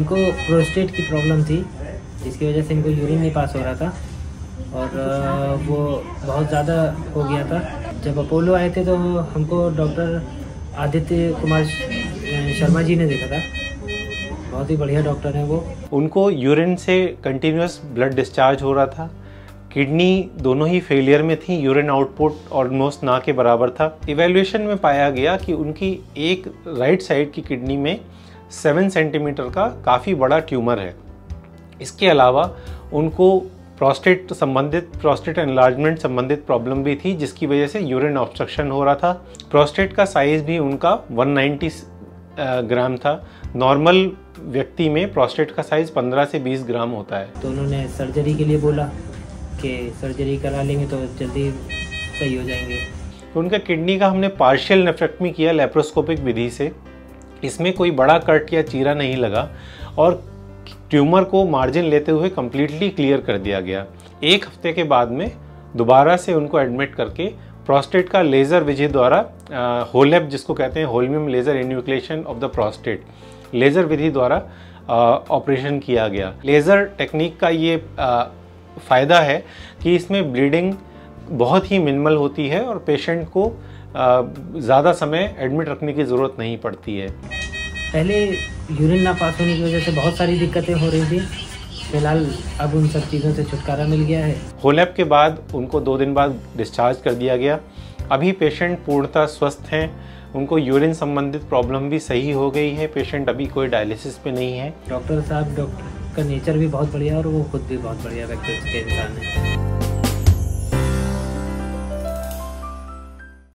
इनको प्रोस्टेट की प्रॉब्लम थी, जिसकी वजह से इनको यूरिन नहीं पास हो रहा था और वो बहुत ज़्यादा हो गया था। जब अपोलो आए थे तो हमको डॉक्टर आदित्य कुमार शर्मा जी ने देखा था। बहुत ही बढ़िया डॉक्टर हैं वो। उनको यूरिन से कंटिन्यूस ब्लड डिस्चार्ज हो रहा था। किडनी दोनों ही फेलियर में थी यूरिन आउटपुट ऑलमोस्ट ना के बराबर था। इवेल्युएशन में पाया गया कि उनकी एक राइट साइड की किडनी में सेवन सेंटीमीटर का काफ़ी बड़ा ट्यूमर है। इसके अलावा उनको प्रोस्टेट संबंधित प्रोस्टेट एनलार्जमेंट संबंधित प्रॉब्लम भी थी जिसकी वजह से यूरिन ऑब्स्ट्रक्शन हो रहा था। प्रोस्टेट का साइज़ भी उनका 190 अ, ग्राम था। नॉर्मल व्यक्ति में प्रोस्टेट का साइज़ 15 से 20 ग्राम होता है। तो उन्होंने सर्जरी के लिए बोला कि सर्जरी करा लेंगे तो जल्दी सही हो जाएँगे। तो उनका किडनी का हमने पार्शियल नेफ्रेक्टमी किया लेप्रोस्कोपिक विधि से। इसमें कोई बड़ा कट या चीरा नहीं लगा और ट्यूमर को मार्जिन लेते हुए कम्प्लीटली क्लियर कर दिया गया। एक हफ़्ते के बाद में दोबारा से उनको एडमिट करके प्रोस्टेट का लेज़र विधि द्वारा होलेप जिसको कहते हैं holmium laser enucleation of the prostate laser विधि द्वारा ऑपरेशन किया गया। लेज़र टेक्निक का ये फ़ायदा है कि इसमें ब्लीडिंग बहुत ही मिनिमल होती है और पेशेंट को ज़्यादा समय एडमिट रखने की ज़रूरत नहीं पड़ती है। पहले यूरिन ना पास होने की वजह से बहुत सारी दिक्कतें हो रही थी। फ़िलहाल अब उन सब चीज़ों से छुटकारा मिल गया है। होलैप के बाद उनको दो दिन बाद डिस्चार्ज कर दिया गया। अभी पेशेंट पूर्णतः स्वस्थ हैं। उनको यूरिन संबंधित प्रॉब्लम भी सही हो गई है। पेशेंट अभी कोई डायलिसिस पे नहीं है। डॉक्टर साहब डॉक्टर का नेचर भी बहुत बढ़िया और वो खुद भी बहुत बढ़िया व्यक्ति के इंसान है।